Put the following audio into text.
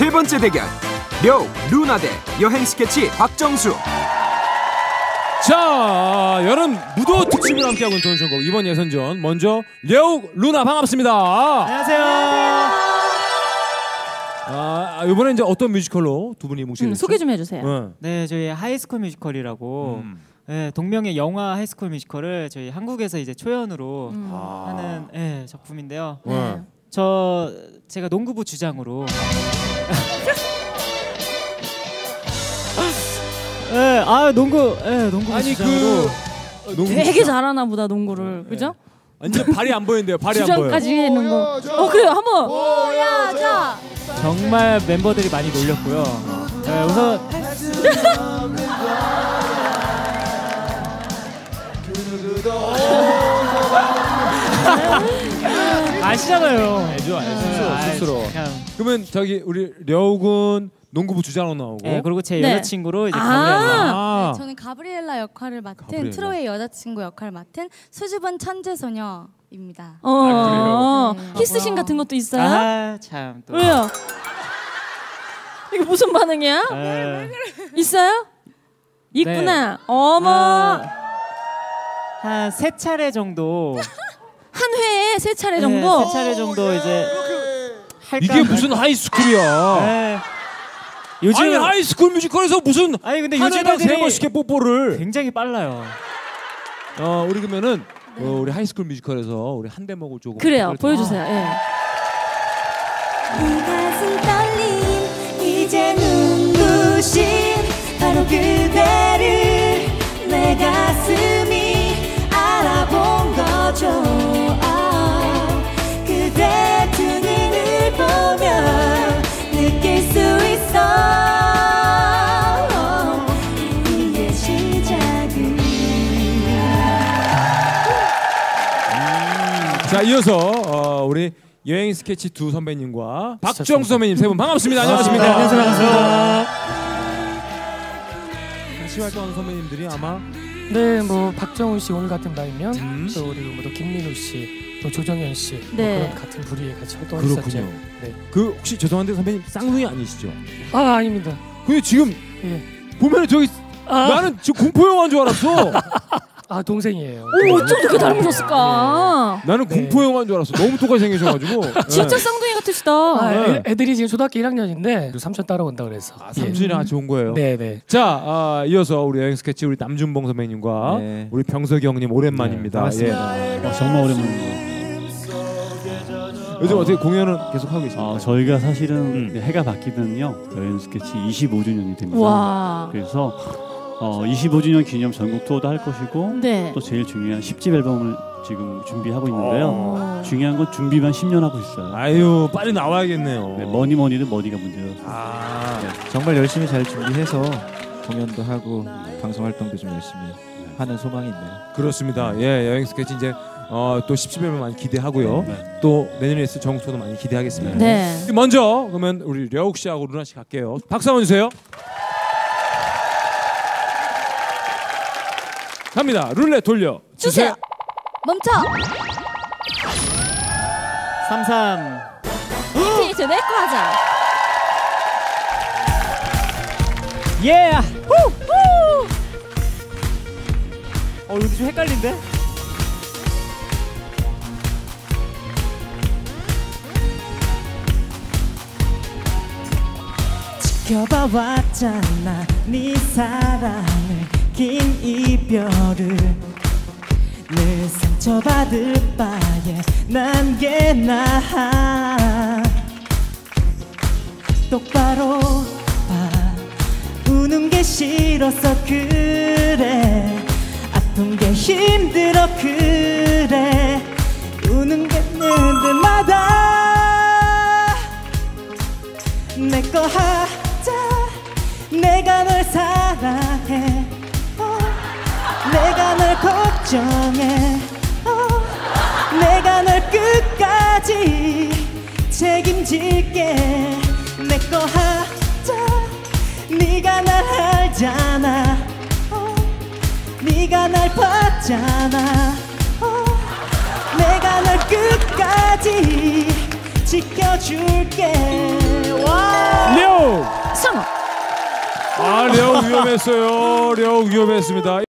세 번째 대결 려욱 루나 대 여행 스케치 박정수 자 여름 무도 특집을 함께하고 있는 도전천곡 이번 예선전 먼저 려욱 루나 반갑습니다. 안녕하세요. 아 이번에 이제 어떤 뮤지컬로 두 분이 뭉치게 음, 됐죠? 소개 좀 해주세요. 네. 네, 저희 하이스쿨 뮤지컬이라고 음. 네, 동명의 영화 하이스쿨 뮤지컬을 저희 한국에서 이제 초연으로 음. 아. 하는 네, 작품인데요. 네. 저 제가 농구부 주장으로 네, 아 농구, 네, 농구부 아니 주장으로 그 농구 되게 잘하나 보다 농구를 그죠? 완전 발이 안 보이는데요. 발이 안 보여. 주장까지 해는 거. 어 그래요 한번. 보야자. 정말 멤버들이 많이 놀렸고요. 네, 우선 아시잖아요. 알죠, 알죠. 스스로, 아, 스스로. 참. 그러면 저기 우리 려욱은 농구부 주장으로 나오고. 네, 그리고 제 네. 여자친구로 이제 아. 가브리엘라. 아. 저는 가브리엘라 역할을 맡은 가브리엘라. 트로이의 여자친구 역할을 맡은 수줍은 천재 소녀입니다. 어. 아, 그래요? 키스신 같은 것도 있어요? 아, 참 또. 왜요? 이게 무슨 반응이야? 에, 있어요? 있구나. 어머. 아, 한세 차례 정도. 한 회에 세 차례 네, 정도. 세 차례 정도 이제 할까 이게 무슨 하이스쿨이야? 네. 요즘 아니 하이스쿨 뮤지컬에서 무슨 아니 근데 한 요즘 해당 세 애들이 번씩 해 뽀뽀를. 굉장히 빨라요. 어 우리 그러면은 어, 우리 하이스쿨 뮤지컬에서 우리 한 대목을 조금. 그래요. 보여주세요. 예. 이 자 이어서 어, 우리 여행 스케치 두 선배님과 박정수 선배님 세 분 반갑습니다. 안녕하십니까? 네, 안녕하세요. 반갑습니다. 같이 활동하는 선배님들이 아마 네, 뭐 박정훈 씨 오늘 같은 날이면 음. 또 우리 뭐 또 김민우 씨, 또 조정현 씨, 뭐 네. 그런 같은 부류에 같이 활동했었죠. 그렇군요. 네. 그 혹시 죄송한데 선배님 쌍둥이 아니시죠? 아 아닙니다. 근데 지금 예. 보면 저기 아, 나는 지금 공포 영화인 줄 알았어. 아 동생이에요. 오, 어쩜 그렇게 닮으셨을까? 나는 네. 공포 영화인 줄 알았어. 너무 똑같이 생기셔가지고. 진짜 네. 쌍둥이 같으시다. 아, 네. 애, 들이 지금 초등학교 1학년인데 삼촌 따라온다 그래서. 아, 삼촌이랑 같이 온 거예요. 네, 네. 자, 아, 이어서 우리 여행 스케치 우리 남준봉 선배님과 네. 우리 병석이 형님 오랜만입니다. 네, 반갑습니다. 아, 정말 오랜만입니다. 요즘 어떻게 공연은 계속 하고 계십니까? 아, 저희가 사실은 음. 해가 바뀌면요 여행 스케치 25주년이 됩니다. 와. 그래서 어, 25주년 기념 전국 투어도 할 것이고 네. 또 제일 중요한 10집 앨범을 지금 준비하고 있는데요. 어. 중요한 건 준비만 10년 하고 있어요. 아유, 빨리 나와야겠네요. 네, 뭐니 뭐니는 money가 문제예요. 아, 정말 열심히 잘 준비해서 공연도 하고 방송 활동도 좀 열심히 하는 소망이 있네요. 그렇습니다. 예, 여행 스케치 이제 어, 또 10집을 많이 기대하고요. 네. 또 내년에 있을 정투도 많이 기대하겠습니다. 네. 먼저 그러면 우리 려욱 씨하고 루나 씨 갈게요. 박수 한번 주세요. 갑니다. 룰렛 돌려 주세요. 멈춰 33 이제 내거 하자. 예! 후! 후! 어 근데 좀 헷갈린데? 지켜봐 왔잖아 네 사랑을 긴 이별을 늘 상처받을 바에 난게 나아 똑바로 봐. 우는 게 싫어서 그래. 아픈 게 힘들어 그래. 우는 게늘 때마다 내 거 하자. 내가 널 사랑 걱정해. 어, 내가 널 끝까지 책임질게. 내 거 하자. 네가 날 알잖아. 어, 네가 날 봤잖아. 어, 내가 널 끝까지 지켜줄게. 와! 아, 려욱 위험했어요. 려욱 위험했습니다.